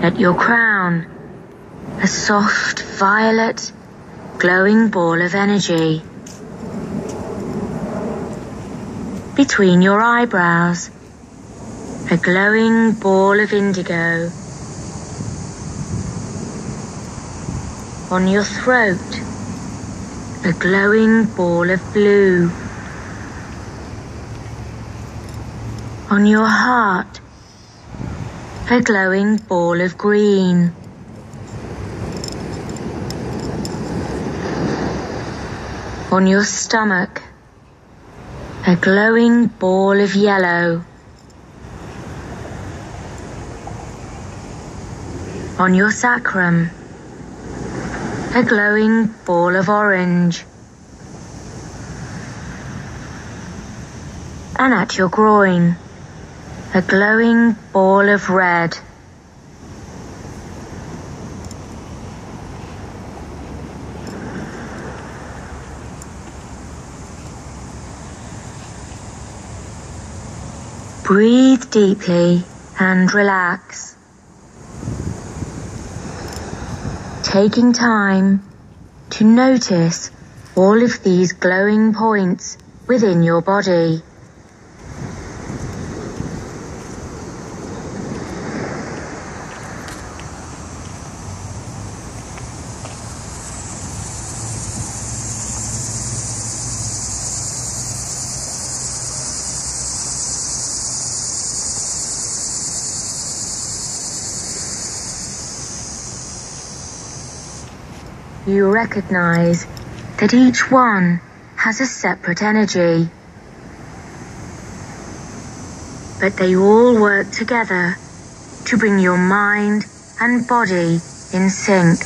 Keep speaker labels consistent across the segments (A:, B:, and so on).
A: At your crown, a soft violet glowing ball of energy. Between your eyebrows, a glowing ball of indigo. On your throat, a glowing ball of blue. On your heart, a glowing ball of green. On your stomach, a glowing ball of yellow. On your sacrum, a glowing ball of orange. And at your groin, a glowing ball of red. Breathe deeply and relax. Taking time to notice all of these glowing points within your body. You recognize that each one has a separate energy. But they all work together to bring your mind and body in sync.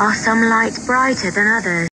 A: Are some lights brighter than others?